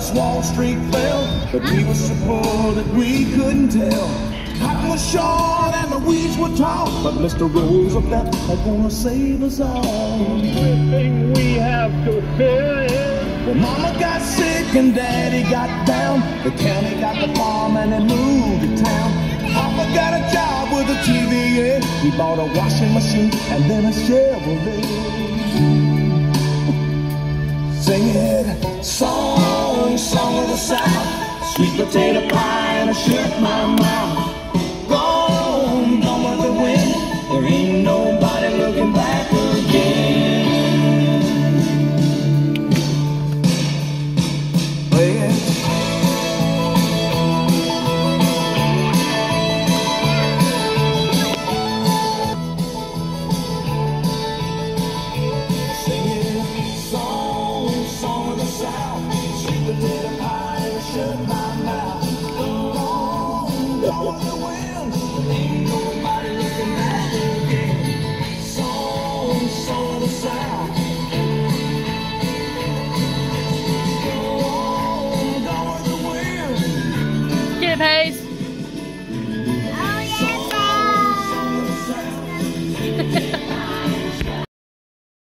once Wall Street fell, but we were so poor that we couldn't tell. Cotton was short and the weeds were tall, but Mr. Roosevelt had gonna save us all. Everything we have to fear is Well, Mama got sick and Daddy got down. The county got the farm and they moved to town. Papa got a job with a TVA. He bought a washing machine and then a Chevrolet. Song, song of the South. Sweet potato pie and I shut my. Get Pace.